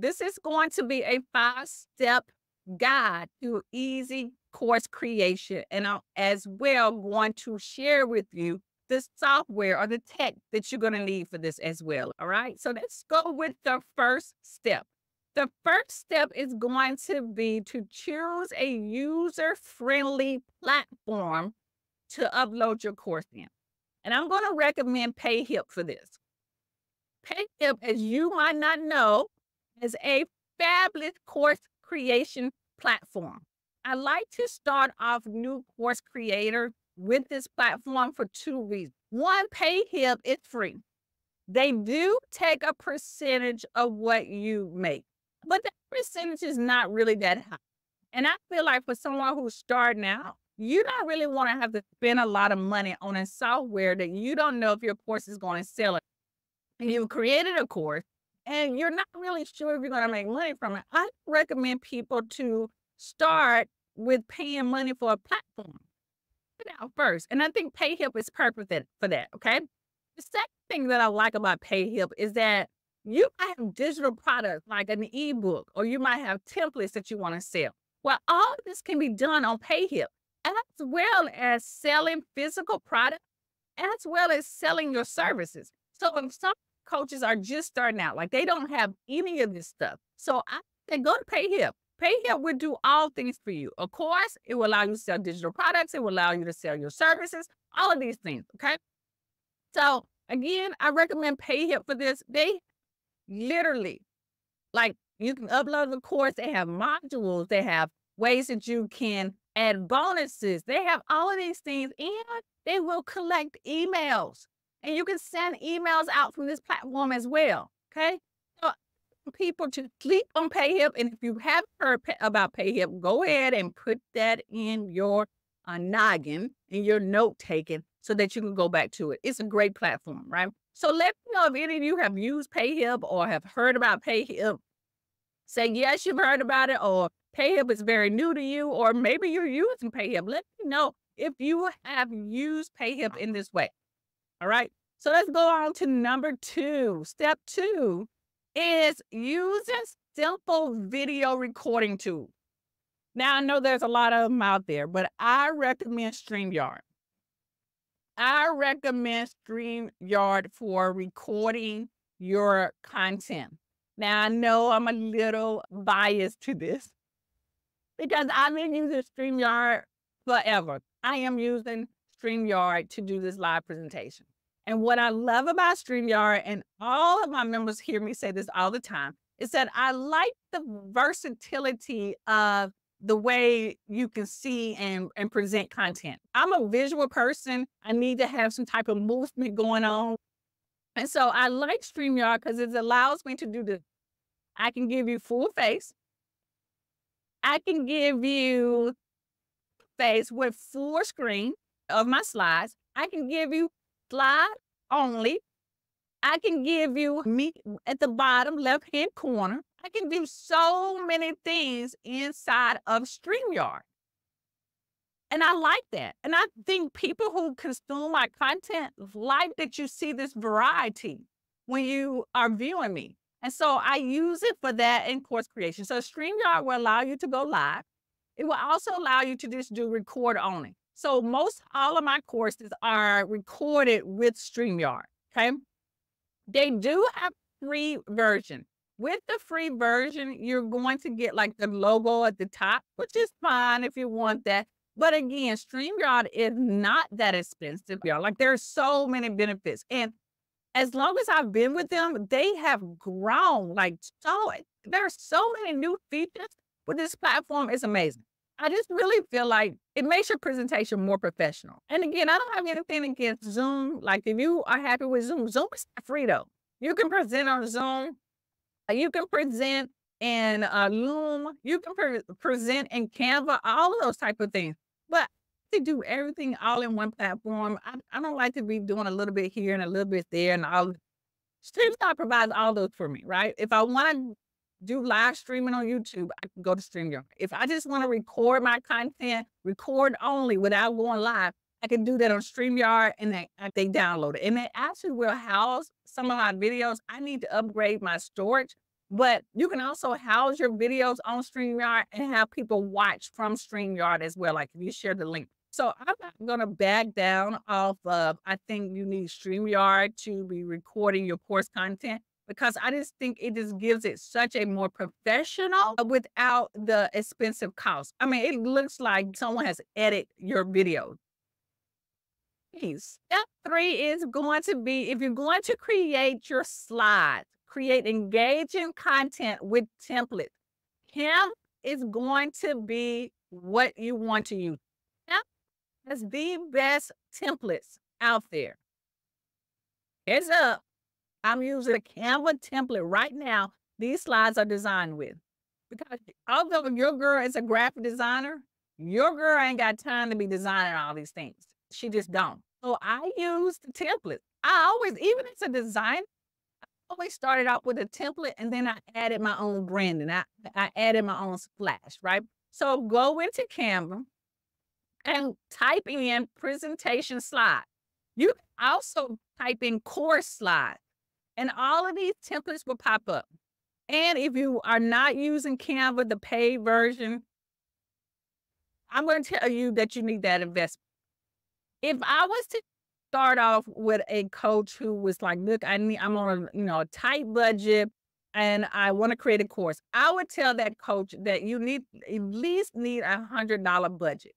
This is going to be a five step guide to easy course creation. And I'm as well going to share with you the software or the tech that you're going to need for this as well. All right. So let's go with the first step. The first step is going to be to choose a user friendly platform to upload your course in. And I'm going to recommend PayHip for this. PayHip, as you might not know, is a fabulous course creation platform. I like to start off new course creator with this platform for two reasons. One, PayHip is free. They do take a percentage of what you make, but that percentage is not really that high. And I feel like for someone who's starting out, you don't really want to have to spend a lot of money on a software that you don't know if your course is going to sell it. You've created a course and you're not really sure if you're going to make money from it. I recommend people to start with paying money for a platform out first. And I think PayHip is perfect for that. Okay. The second thing that I like about PayHip is that you might have digital products like an ebook, or you might have templates that you want to sell. Well, all of this can be done on PayHip, as well as selling physical products, as well as selling your services. So if some coaches are just starting out, like they don't have any of this stuff. So I say go to PayHip. PayHip will do all things for you. Of course, it will allow you to sell digital products. It will allow you to sell your services, all of these things. Okay. So again, I recommend PayHip for this. They literally, like, you can upload the course. They have modules. They have ways that you can add bonuses. They have all of these things, and they will collect emails. And you can send emails out from this platform as well. Okay people to click on PayHip. And if you haven't heard about PayHip, go ahead and put that in your uh, noggin, in your note taking, so that you can go back to it. It's a great platform, right? So let me know if any of you have used PayHip or have heard about PayHip. Say yes, you've heard about it, or PayHip is very new to you, or maybe you're using PayHip. Let me know if you have used PayHip in this way. All right. So let's go on to number two. Step two is using simple video recording tools. Now, I know there's a lot of them out there, but I recommend StreamYard. I recommend StreamYard for recording your content. Now, I know I'm a little biased to this because I've been using StreamYard forever. I am using StreamYard to do this live presentation. And what I love about StreamYard, and all of my members hear me say this all the time, is that I like the versatility of the way you can see and, and present content. I'm a visual person. I need to have some type of movement going on. And so I like StreamYard because it allows me to do this. I can give you full face. I can give you face with full screen of my slides. I can give you slide only. I can give you me at the bottom left hand corner. I can do so many things inside of StreamYard. And I like that. And I think people who consume my content like that you see this variety when you are viewing me. And so I use it for that in course creation. So StreamYard will allow you to go live. It will also allow you to just do record only. So most all of my courses are recorded with StreamYard. Okay. They do have free version. With the free version, you're going to get like the logo at the top, which is fine if you want that. But again, StreamYard is not that expensive, y'all. Like there's so many benefits. And as long as I've been with them, they have grown like so there are so many new features, but this platform is amazing. I just really feel like it makes your presentation more professional. And again, I don't have anything against Zoom. Like if you are happy with Zoom, Zoom is free though. You can present on Zoom. Uh, you can present in uh, Loom. You can pre- present in Canva. All of those type of things. But to do everything all in one platform, I, I don't like to be doing a little bit here and a little bit there and all. StreamYard provides all those for me, right? If I want to do live streaming on YouTube, I can go to StreamYard. If I just want to record my content, record only without going live, I can do that on StreamYard and they, uh, they download it. And it actually will house some of my videos. I need to upgrade my storage. But you can also house your videos on StreamYard and have people watch from StreamYard as well. Like if you share the link. So I'm not gonna back down off of I think you need StreamYard to be recording your course content because I just think it just gives it such a more professional uh, without the expensive cost. I mean, it looks like someone has edited your video. Step three is going to be if you're going to create your slides, create engaging content with templates. Canva is going to be what you want to use. Canva has the best templates out there. Heads up. I'm using a Canva template right now. These slides are designed with. Because although your girl is a graphic designer, your girl ain't got time to be designing all these things. She just don't. So I use the template. I always, even as a designer, I always started out with a template and then I added my own branding. I, I added my own splash, right? So go into Canva and type in presentation slide. You can also type in course slide. And all of these templates will pop up. And if you are not using Canva, the paid version, I'm going to tell you that you need that investment. If I was to start off with a coach who was like, look, I need, I'm on a, you know, a tight budget and I want to create a course, I would tell that coach that you need at least need a hundred dollar budget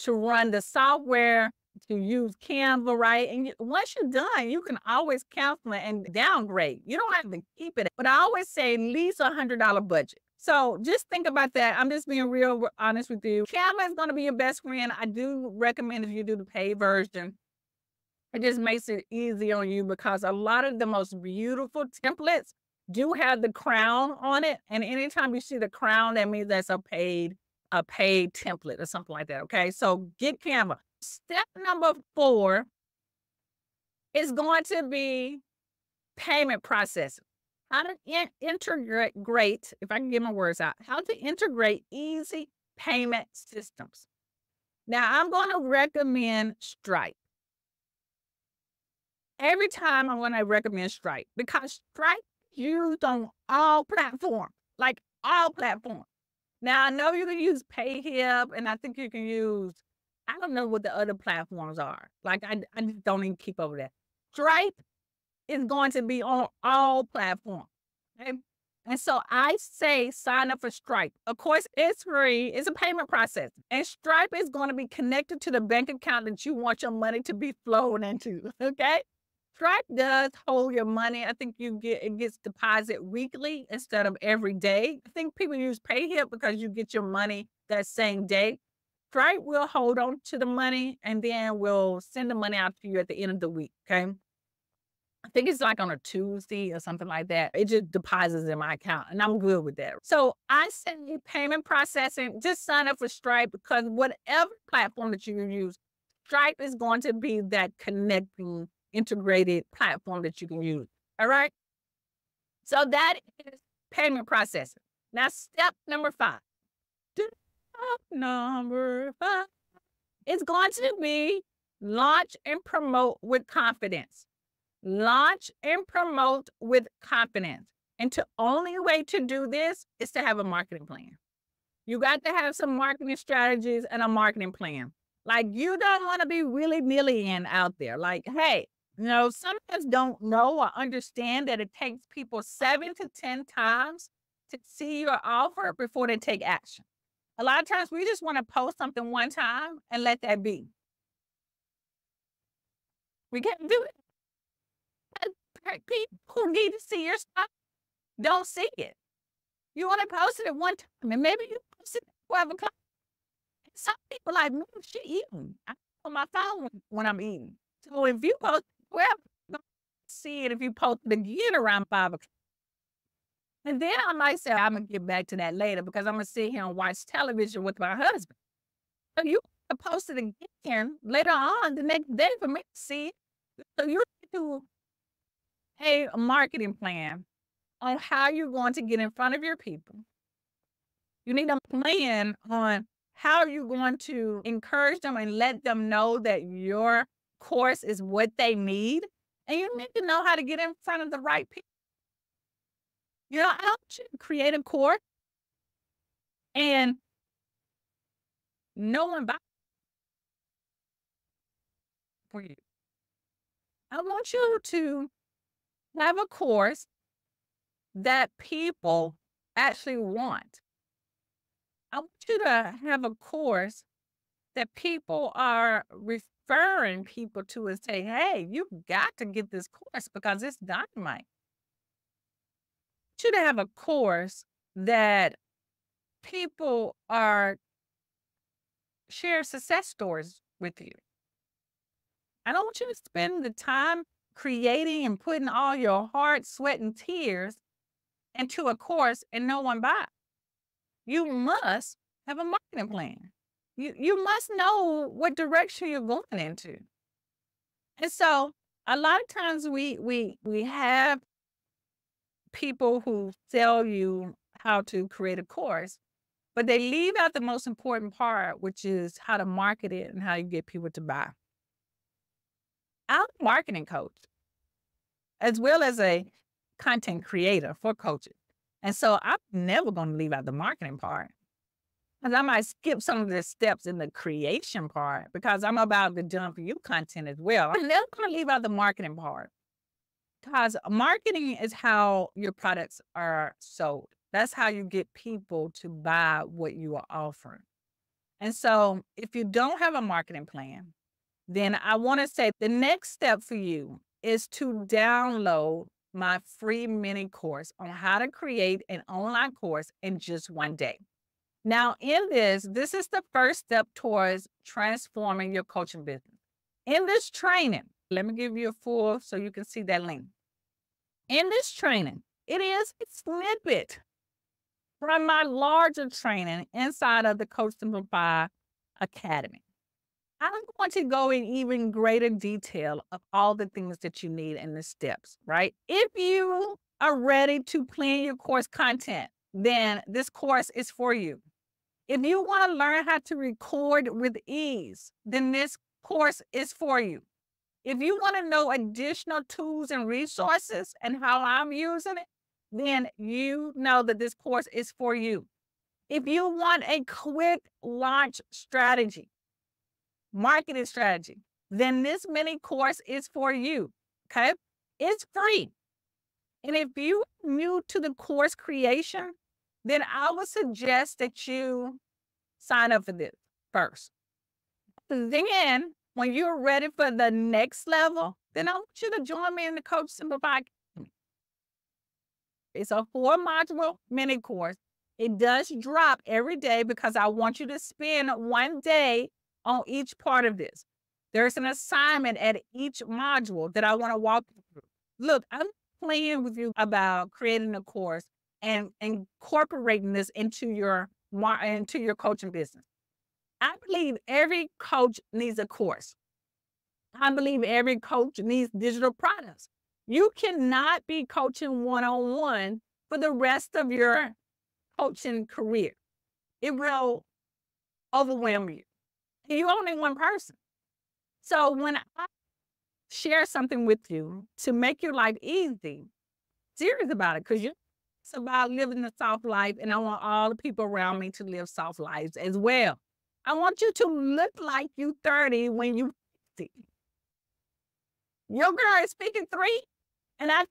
to run the software, to use Canva, right? And once you're done, you can always cancel it and downgrade. You don't have to keep it. But I always say at least a hundred dollar budget. So just think about that. I'm just being real honest with you. Canva is going to be your best friend. I do recommend if you do the paid version. It just makes it easy on you because a lot of the most beautiful templates do have the crown on it. And anytime you see the crown, that means that's a paid a paid template or something like that. Okay. So get Canva. Step number four is going to be payment processing. How to in- integrate, if I can get my words out, how to integrate easy payment systems. Now, I'm going to recommend Stripe. Every time I'm going to recommend Stripe because Stripe used on all platforms, like all platforms. Now, I know you can use PayHip and I think you can use I don't know what the other platforms are. Like I, I just don't even keep over that. Stripe is going to be on all platforms. Okay? And so I say sign up for Stripe. Of course, it's free. It's a payment process. And Stripe is going to be connected to the bank account that you want your money to be flowing into. Okay. Stripe does hold your money. I think you get it gets deposit weekly instead of every day. I think people use PayHip because you get your money that same day. Stripe will hold on to the money and then we'll send the money out to you at the end of the week. Okay. I think it's like on a Tuesday or something like that. It just deposits in my account and I'm good with that. So I say payment processing, just sign up for Stripe because whatever platform that you use, Stripe is going to be that connecting, integrated platform that you can use. All right. So that is payment processing. Now, step number five number five is going to be launch and promote with confidence. Launch and promote with confidence. And the only way to do this is to have a marketing plan. You got to have some marketing strategies and a marketing plan. Like you don't want to be willy nilly in out there. Like, hey, you know, some of us don't know or understand that it takes people seven to 10 times to see your offer before they take action. A lot of times we just want to post something one time and let that be. We can't do it. People who need to see your stuff don't see it. You want to post it at one time, and maybe you post it at 12 o'clock. Some people like me, she eating. I on my phone when I'm eating. So if you post 12, see it if you post it again around 5 o'clock. And then I might say, I'm gonna get back to that later because I'm gonna sit here and watch television with my husband. So you post it again later on the next day for me to see. So you need to a marketing plan on how you're going to get in front of your people. You need a plan on how you're going to encourage them and let them know that your course is what they need. And you need to know how to get in front of the right people. You know, I want you to create a course and no one buys for you. I want you to have a course that people actually want. I want you to have a course that people are referring people to and say, hey, you've got to get this course because it's dynamite. You to have a course that people are share success stories with you. I don't want you to spend the time creating and putting all your heart, sweat, and tears into a course and no one buy. You must have a marketing plan. You you must know what direction you're going into. And so a lot of times we we we have people who sell you how to create a course, but they leave out the most important part, which is how to market it and how you get people to buy. I'm a marketing coach as well as a content creator for coaches. And so I'm never going to leave out the marketing part. Because I might skip some of the steps in the creation part because I'm about to for you content as well. I'm never going to leave out the marketing part. Because marketing is how your products are sold. That's how you get people to buy what you are offering. And so if you don't have a marketing plan, then I want to say the next step for you is to download my free mini course on how to create an online course in just one day. Now, in this, this is the first step towards transforming your coaching business. In this training, let me give you a full so you can see that link. In this training, it is a snippet from my larger training inside of the Coach Simplify Academy. I'm going to go in even greater detail of all the things that you need in the steps, right? If you are ready to plan your course content, then this course is for you. If you want to learn how to record with ease, then this course is for you. If you want to know additional tools and resources and how I'm using it, then you know that this course is for you. If you want a quick launch strategy, marketing strategy, then this mini course is for you. Okay. It's free. And if you are new to the course creation, then I would suggest that you sign up for this first. Then, when you're ready for the next level, then I want you to join me in the Coach Simplify it's a four module mini course. It does drop every day because I want you to spend one day on each part of this. There's an assignment at each module that I want to walk you through. Look, I'm playing with you about creating a course and incorporating this into your into your coaching business. I believe every coach needs a course. I believe every coach needs digital products. You cannot be coaching one on one for the rest of your coaching career. It will overwhelm you. You're only one person. So when I share something with you to make your life easy, serious about it, because you it's about living a soft life, and I want all the people around me to live soft lives as well. I want you to look like you 30 when you 50. Your girl is speaking three. And I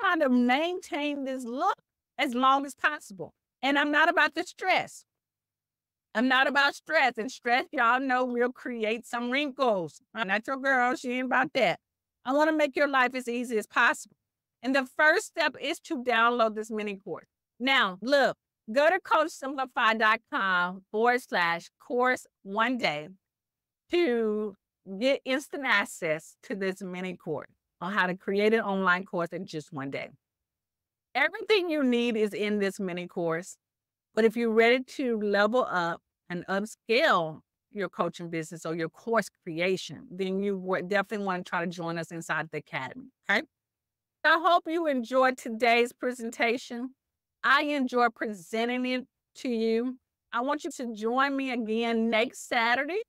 kind of maintain this look as long as possible. And I'm not about the stress. I'm not about stress. And stress, y'all know, will create some wrinkles. I'm not your girl. She ain't about that. I want to make your life as easy as possible. And the first step is to download this mini course. Now, look, go to coachsimplify.com forward slash course one day to get instant access to this mini course on how to create an online course in just one day. Everything you need is in this mini course. But if you're ready to level up and upscale your coaching business or your course creation, then you definitely want to try to join us inside the academy. Okay. I hope you enjoyed today's presentation. I enjoy presenting it to you. I want you to join me again next Saturday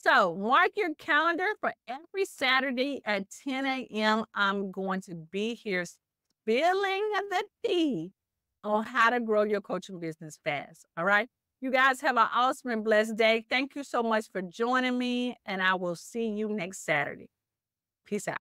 so mark your calendar for every Saturday at 10 a.m. I'm going to be here spilling the tea on how to grow your coaching business fast. All right. You guys have an awesome and blessed day. Thank you so much for joining me, and I will see you next Saturday. Peace out.